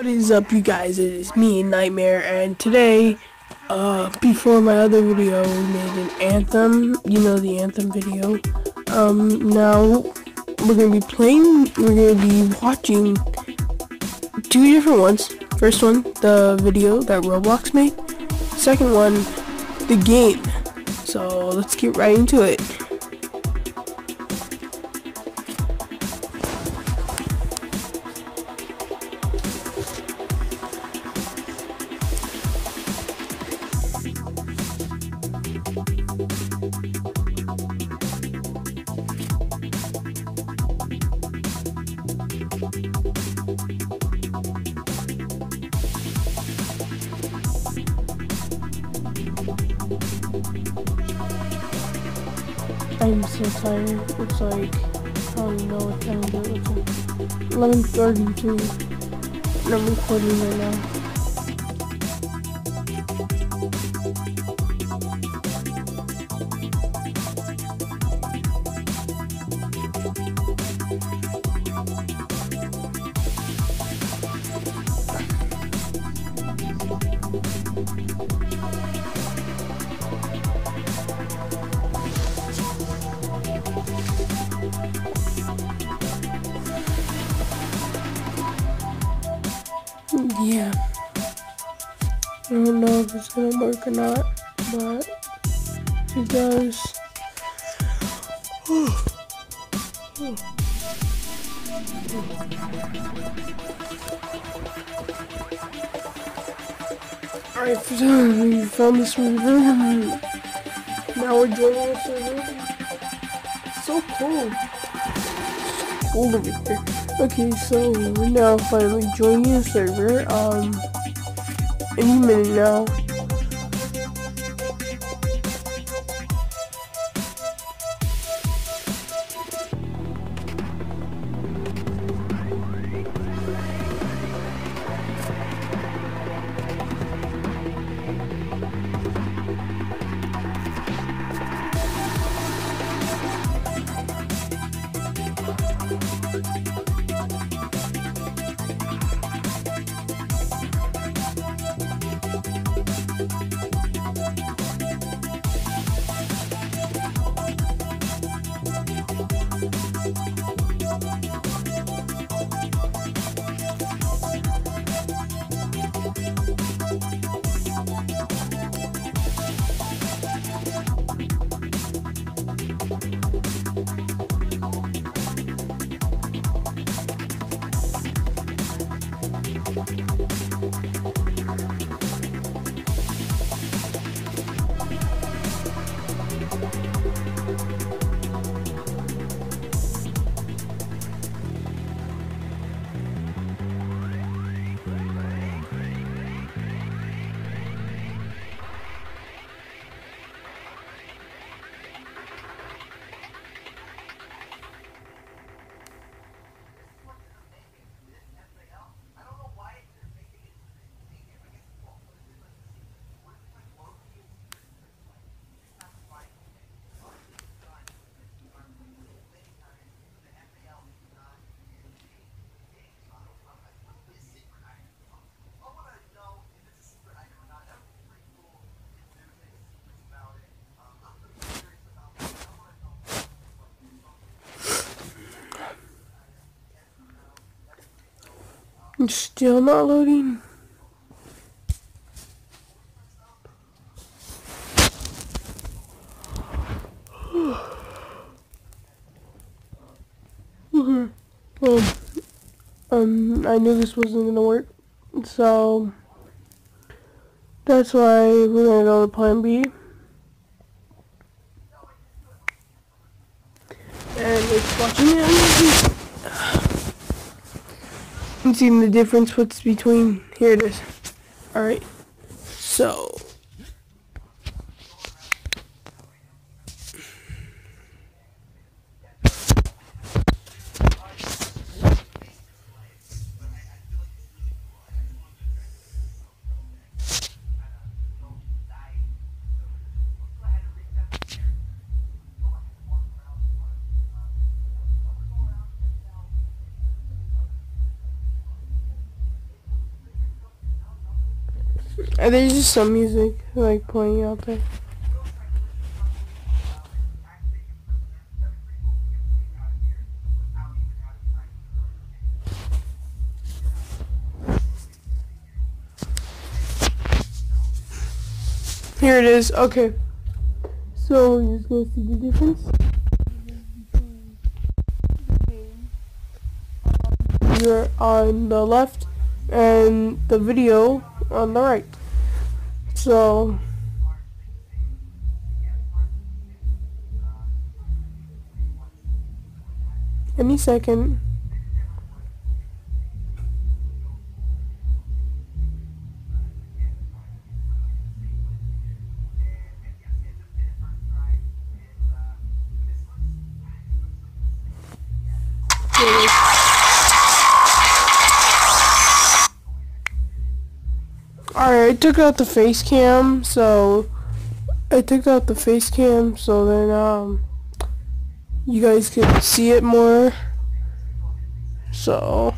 What is up you guys, it is me, Nightmare, and today, uh, before my other video, we made an Anthem, you know the Anthem video, um, now, we're gonna be playing, we're gonna be watching two different ones. First one, the video that Roblox made, second one, the game. So, let's get right into it. I'm so tired. It's like, I don't know what time it is. It's like 11.32. And I'm recording right now. Yeah. I don't know if it's gonna work or not, but if it does. Alright, we found this river. Now we're joining. It's so cold. It's cold over here. Okay, so we're now finally joining the server. Um, any minute now. It's still not loading. Mhm. well, um, I knew this wasn't gonna work, so that's why we're gonna go to Plan B. And it's watching it. I'm seeing the difference what's between here it is. Alright. So And there's just some music like playing out there. Here it is. Okay. So you're just gonna see the difference. You're on the left and the video on the right. So any second. I took out the face cam, so I took out the face cam so then um you guys could see it more. So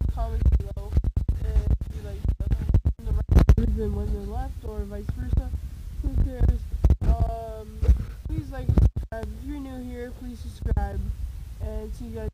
the comments below if you like the right than when they're left or vice versa. Who cares? Um please like subscribe. If you're new here, please subscribe and see you guys